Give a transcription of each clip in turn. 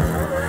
All right.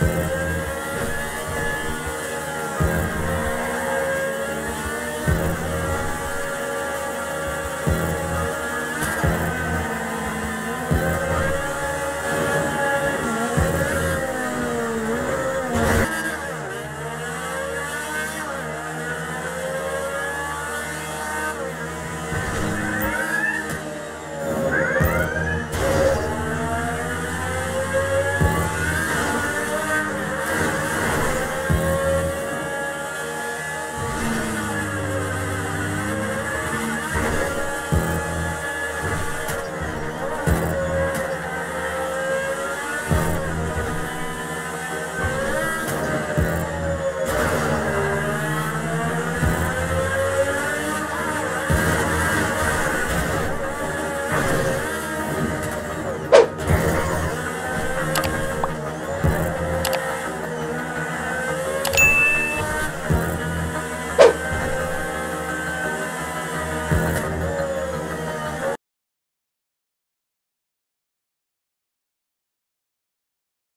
Yeah.